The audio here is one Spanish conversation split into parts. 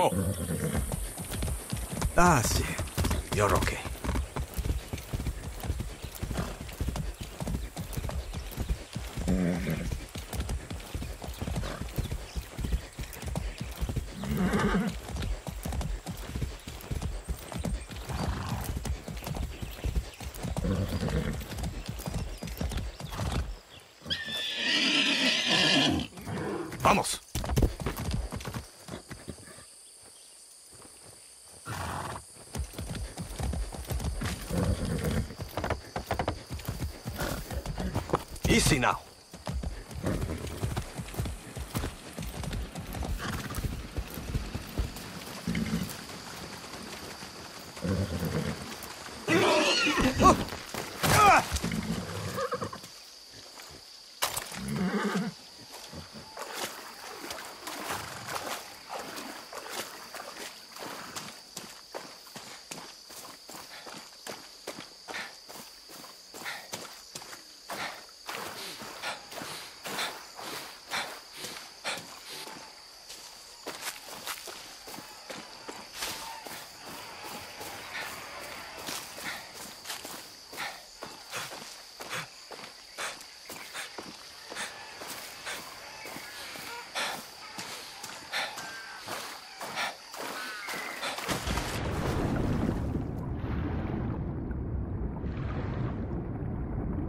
go. Ah, sí. You're okay. Vamos. Easy now.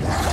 Yeah.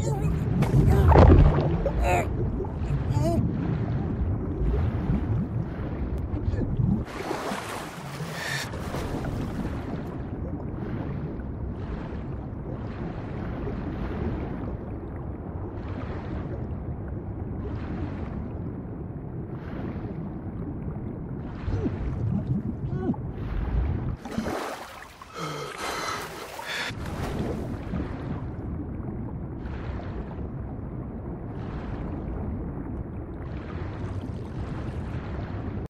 doing?